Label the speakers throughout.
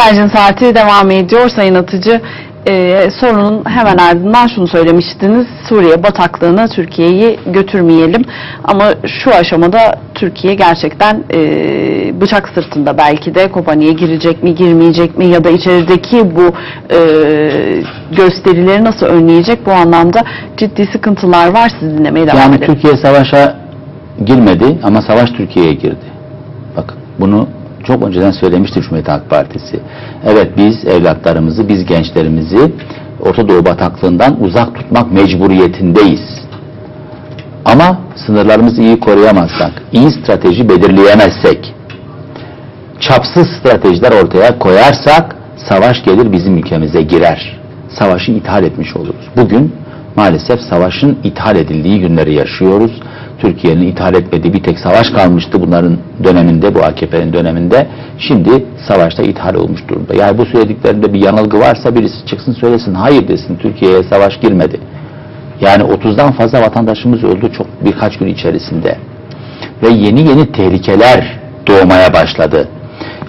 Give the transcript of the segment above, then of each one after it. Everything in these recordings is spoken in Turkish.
Speaker 1: Habercin saati devam ediyor Sayın Atıcı. Ee, sorunun hemen ardından şunu söylemiştiniz. Suriye bataklığına Türkiye'yi götürmeyelim. Ama şu aşamada Türkiye gerçekten e, bıçak sırtında belki de Kobani'ye girecek mi girmeyecek mi ya da içerideki bu e, gösterileri nasıl önleyecek bu anlamda ciddi sıkıntılar var. Sizi dinlemeye devam
Speaker 2: Yani
Speaker 1: edelim.
Speaker 2: Türkiye savaşa girmedi ama savaş Türkiye'ye girdi. Bakın bunu çok önceden söylemişti Cumhuriyet Halk Partisi. Evet biz evlatlarımızı, biz gençlerimizi Orta Doğu bataklığından uzak tutmak mecburiyetindeyiz. Ama sınırlarımızı iyi koruyamazsak, iyi strateji belirleyemezsek, çapsız stratejiler ortaya koyarsak savaş gelir bizim ülkemize girer. Savaşı ithal etmiş oluruz. Bugün maalesef savaşın ithal edildiği günleri yaşıyoruz. Türkiye'nin ithal etmediği bir tek savaş kalmıştı bunların döneminde, bu AKP'nin döneminde. Şimdi savaşta ithal olmuş durumda. Yani bu söylediklerinde bir yanılgı varsa birisi çıksın söylesin, hayır desin Türkiye'ye savaş girmedi. Yani 30'dan fazla vatandaşımız öldü çok birkaç gün içerisinde. Ve yeni yeni tehlikeler doğmaya başladı.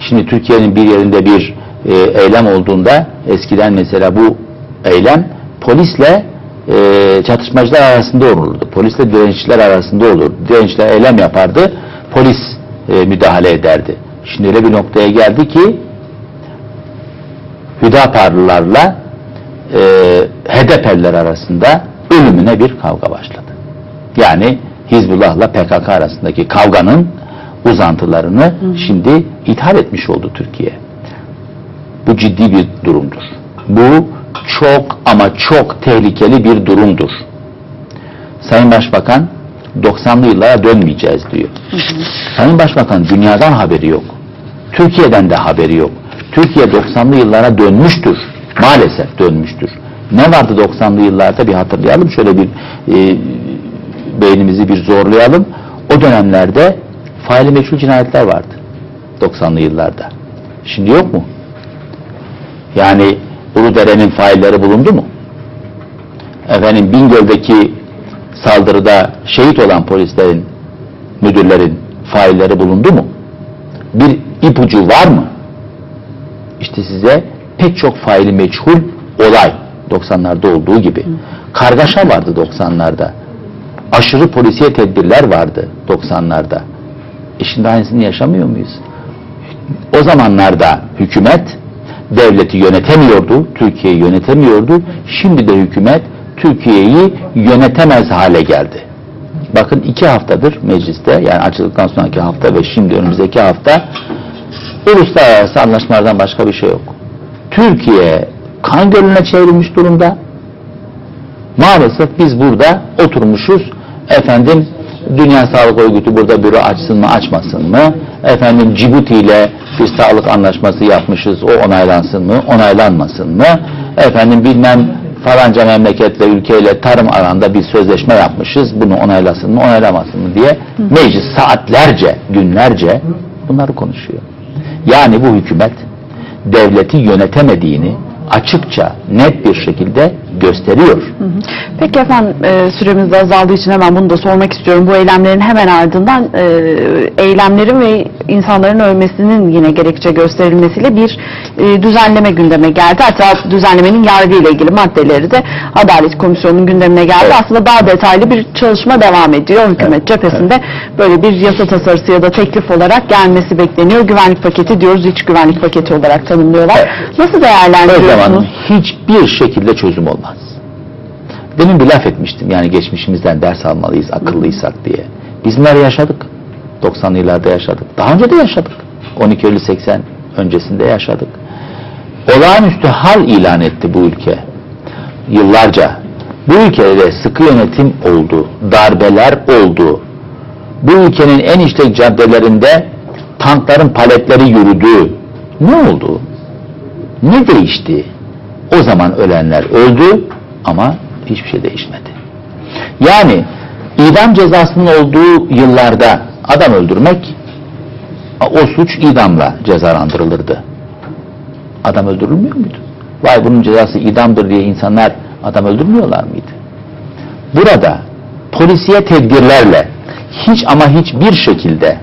Speaker 2: Şimdi Türkiye'nin bir yerinde bir e, eylem olduğunda eskiden mesela bu eylem polisle e, çatışmacılar arasında olurdu. Polisle direnişçiler arasında olurdu. Direnişçiler eylem yapardı. Polis e, müdahale ederdi. Şimdi öyle bir noktaya geldi ki Hüdaparlılarla e, HDP'liler arasında ölümüne bir kavga başladı. Yani Hizbullah'la PKK arasındaki kavganın uzantılarını şimdi ithal etmiş oldu Türkiye. Bu ciddi bir durumdur. Bu çok ama çok tehlikeli bir durumdur. Sayın Başbakan 90'lı yıllara dönmeyeceğiz diyor. Sayın Başbakan dünyadan haberi yok. Türkiye'den de haberi yok. Türkiye 90'lı yıllara dönmüştür. Maalesef dönmüştür. Ne vardı 90'lı yıllarda bir hatırlayalım. Şöyle bir e, beynimizi bir zorlayalım. O dönemlerde faili meçhul cinayetler vardı. 90'lı yıllarda. Şimdi yok mu? Yani Uludere'nin failleri bulundu mu? Efendim Bingöl'deki saldırıda şehit olan polislerin, müdürlerin failleri bulundu mu? Bir ipucu var mı? İşte size pek çok faili meçhul olay 90'larda olduğu gibi. Kargaşa vardı 90'larda. Aşırı polisiye tedbirler vardı 90'larda. E şimdi aynısını yaşamıyor muyuz? O zamanlarda hükümet devleti yönetemiyordu, Türkiye'yi yönetemiyordu. Şimdi de hükümet Türkiye'yi yönetemez hale geldi. Bakın iki haftadır mecliste yani açıldıktan sonraki hafta ve şimdi önümüzdeki hafta uluslararası anlaşmalardan başka bir şey yok. Türkiye kan gölüne çevrilmiş durumda. Maalesef biz burada oturmuşuz. Efendim Dünya Sağlık Örgütü burada büro açsın mı açmasın mı? Efendim Cibuti ile bir sağlık anlaşması yapmışız. O onaylansın mı? Onaylanmasın mı? Efendim bilmem falanca memleketle ülkeyle tarım alanda bir sözleşme yapmışız. Bunu onaylasın mı? Onaylamasın mı diye meclis saatlerce, günlerce bunları konuşuyor. Yani bu hükümet devleti yönetemediğini açıkça, net bir şekilde gösteriyor.
Speaker 1: Peki efendim e, süremiz de azaldığı için hemen bunu da sormak istiyorum. Bu eylemlerin hemen ardından e, eylemlerin ve insanların ölmesinin yine gerekçe gösterilmesiyle bir e, düzenleme gündeme geldi. Hatta düzenlemenin yargıyla ilgili maddeleri de Adalet Komisyonu'nun gündemine geldi.
Speaker 2: Evet.
Speaker 1: Aslında daha detaylı bir çalışma devam ediyor hükümet
Speaker 2: Evet,
Speaker 1: cephesinde. Böyle bir yasa tasarısı ya da teklif olarak gelmesi bekleniyor. Güvenlik paketi diyoruz, iç güvenlik paketi olarak tanımlıyorlar.
Speaker 2: Evet.
Speaker 1: Nasıl
Speaker 2: O
Speaker 1: değerlendiriyorsunuz?
Speaker 2: zaman hiçbir şekilde çözüm olmaz. Demin bir laf etmiştim yani geçmişimizden ders almalıyız akıllıysak diye. Biz bunları yaşadık. 90'lı yıllarda yaşadık. Daha önce de yaşadık. 12 Eylül 80 öncesinde yaşadık. Olağanüstü hal ilan etti bu ülke. Yıllarca. Bu ülkede sıkı yönetim oldu. Darbeler oldu. Bu ülkenin en işlek caddelerinde tankların paletleri yürüdü. Ne oldu? Ne değişti? O zaman ölenler öldü ama hiçbir şey değişmedi. Yani idam cezasının olduğu yıllarda adam öldürmek o suç idamla cezalandırılırdı. Adam öldürülmüyor muydu? Vay bunun cezası idamdır diye insanlar adam öldürmüyorlar mıydı? Burada polisiye tedbirlerle hiç ama hiçbir şekilde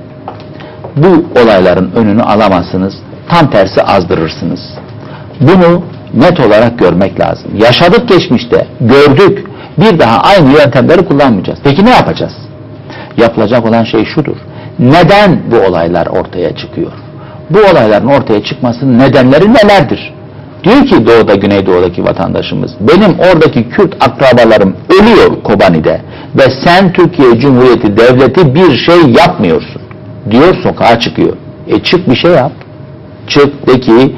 Speaker 2: bu olayların önünü alamazsınız. tam tersi azdırırsınız. Bunu net olarak görmek lazım. Yaşadık geçmişte, gördük. Bir daha aynı yöntemleri kullanmayacağız. Peki ne yapacağız? Yapılacak olan şey şudur. Neden bu olaylar ortaya çıkıyor? Bu olayların ortaya çıkmasının nedenleri nelerdir? Diyor ki doğuda, güneydoğudaki vatandaşımız, benim oradaki Kürt akrabalarım ölüyor Kobani'de ve sen Türkiye Cumhuriyeti Devleti bir şey yapmıyorsun. Diyor sokağa çıkıyor. E çık bir şey yap. Çık de ki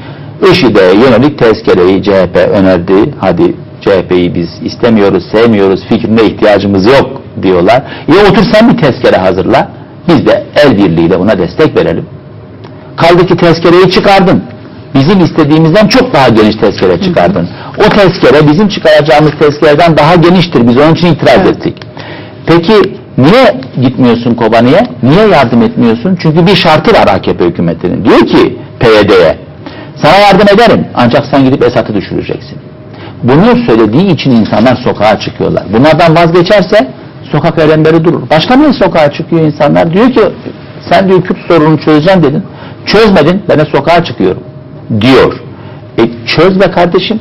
Speaker 2: IŞİD'e yönelik tezkereyi CHP önerdi. Hadi CHP'yi biz istemiyoruz, sevmiyoruz, fikrine ihtiyacımız yok diyorlar. Ya otur sen bir tezkere hazırla. Biz de el birliğiyle buna destek verelim. Kaldı ki tezkereyi çıkardın. Bizim istediğimizden çok daha geniş tezkere çıkardın. O tezkere bizim çıkaracağımız tezkereden daha geniştir. Biz onun için itiraz
Speaker 1: Evet.
Speaker 2: ettik. Peki niye gitmiyorsun Kobani'ye? Niye yardım etmiyorsun? Çünkü bir şartı var AKP hükümetinin. Diyor ki PYD'ye sana yardım ederim ancak sen gidip Esad'ı düşüreceksin. Bunu söylediği için insanlar sokağa çıkıyorlar. Bunlardan vazgeçerse sokak eylemleri durur. Başka niye sokağa çıkıyor insanlar? Diyor ki sen diyor Kürt sorununu çözeceğim dedin. Çözmedin ben de sokağa çıkıyorum diyor. E, çöz be kardeşim.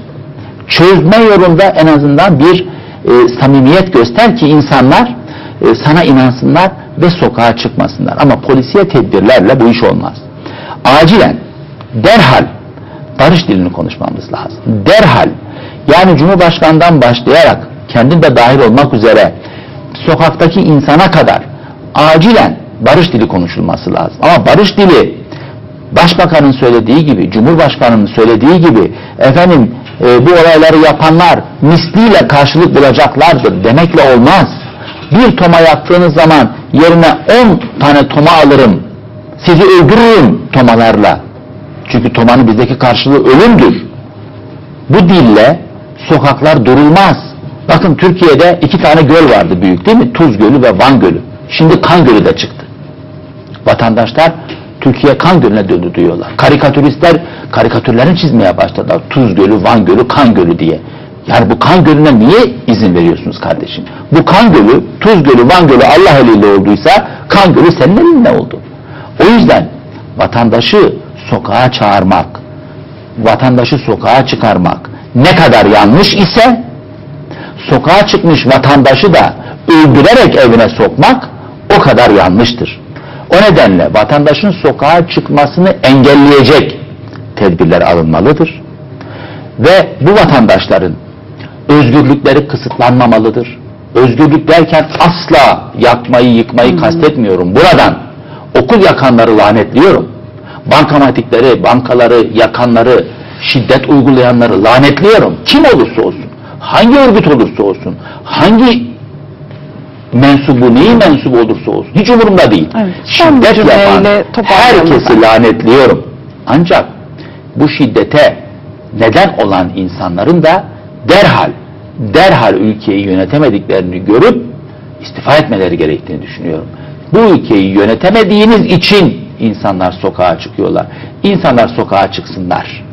Speaker 2: Çözme yolunda en azından bir e, samimiyet göster ki insanlar e, sana inansınlar ve sokağa çıkmasınlar. Ama polisiye tedbirlerle bu iş olmaz. Acilen, derhal barış dilini konuşmamız lazım. Derhal yani Cumhurbaşkanı'ndan başlayarak kendim de dahil olmak üzere sokaktaki insana kadar acilen barış dili konuşulması lazım. Ama barış dili Başbakanın söylediği gibi, Cumhurbaşkanının söylediği gibi efendim e, bu olayları yapanlar misliyle karşılık bulacaklardır demekle olmaz. Bir toma yaktığınız zaman yerine 10 tane toma alırım. Sizi öldürürüm tomalarla. Çünkü tomanın bizdeki karşılığı ölümdür. Bu dille sokaklar durulmaz. Bakın Türkiye'de iki tane göl vardı büyük değil mi? Tuz Gölü ve Van Gölü. Şimdi Kan Gölü de çıktı. Vatandaşlar Türkiye kan gölüne döndü diyorlar. Karikatüristler karikatürlerini çizmeye başladılar. Tuz Gölü, Van Gölü, Kan Gölü diye. Yani bu kan gölüne niye izin veriyorsunuz kardeşim? Bu kan gölü, Tuz Gölü, Van Gölü Allah eliyle olduysa kan gölü senin elinde oldu. O yüzden vatandaşı sokağa çağırmak, vatandaşı sokağa çıkarmak ne kadar yanlış ise sokağa çıkmış vatandaşı da öldürerek evine sokmak o kadar yanlıştır. O nedenle vatandaşın sokağa çıkmasını engelleyecek tedbirler alınmalıdır. Ve bu vatandaşların özgürlükleri kısıtlanmamalıdır. Özgürlük derken asla yakmayı, yıkmayı kastetmiyorum. Buradan okul yakanları lanetliyorum. Bankamatikleri, bankaları yakanları, şiddet uygulayanları lanetliyorum. Kim olursa olsun, hangi örgüt olursa olsun, hangi mensubu, neyi mensubu olursa olsun hiç umurumda değil.
Speaker 1: Evet.
Speaker 2: Şiddet yapan herkesi
Speaker 1: efendim.
Speaker 2: lanetliyorum. Ancak bu şiddete neden olan insanların da derhal derhal ülkeyi yönetemediklerini görüp istifa etmeleri gerektiğini düşünüyorum. Bu ülkeyi yönetemediğiniz için insanlar sokağa çıkıyorlar. İnsanlar sokağa çıksınlar.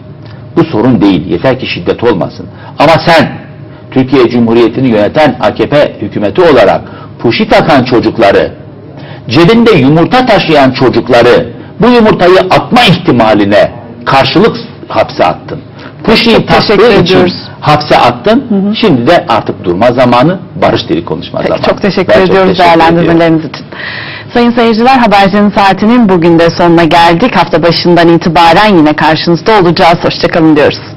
Speaker 2: Bu sorun değil. Yeter ki şiddet olmasın. Ama sen Türkiye Cumhuriyeti'ni yöneten AKP hükümeti olarak puşi takan çocukları, cebinde yumurta taşıyan çocukları bu yumurtayı atma ihtimaline karşılık hapse attın. Puşi'yi taktığı için hapse attın. Şimdi de artık durma zamanı, barış dili konuşma
Speaker 1: Peki,
Speaker 2: zamanı.
Speaker 1: çok teşekkür
Speaker 2: Ben
Speaker 1: ediyoruz değerlendirmeleriniz için. Sayın seyirciler Haberci'nin saatinin bugün de sonuna geldik. Hafta başından itibaren yine karşınızda olacağız. Hoşçakalın diyoruz.